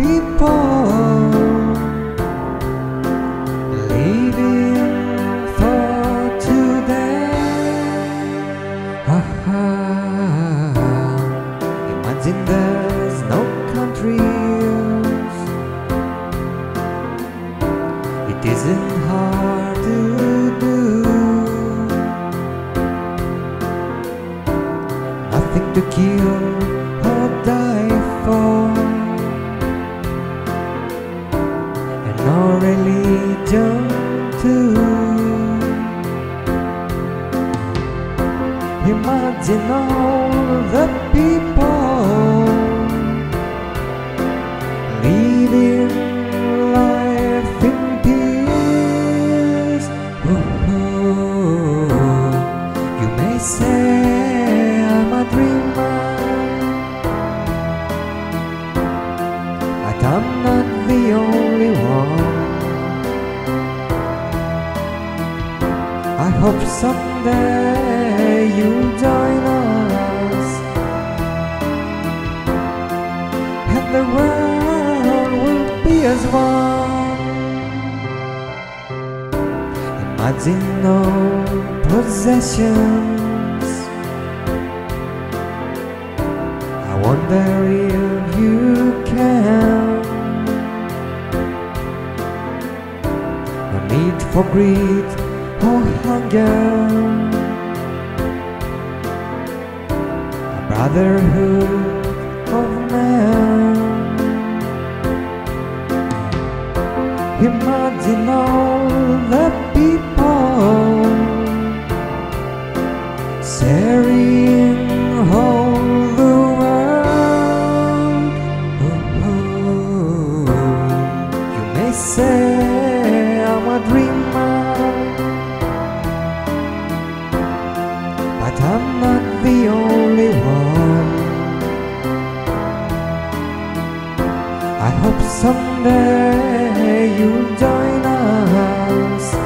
people living for today. There's no. It isn't hard to do. Nothing to kill religion too. Imagine all the people living life in peace. Ooh, you may say I'm a dreamer, but I'm not hope someday you'll join us and the world will be as one. Imagine no possessions. I wonder if you can. No need for greed hunger. A brotherhood of man. Imagine all the people sharing all the world. Ooh, you may say I'm a dreamer, I'm not the only one. I hope someday you'll join us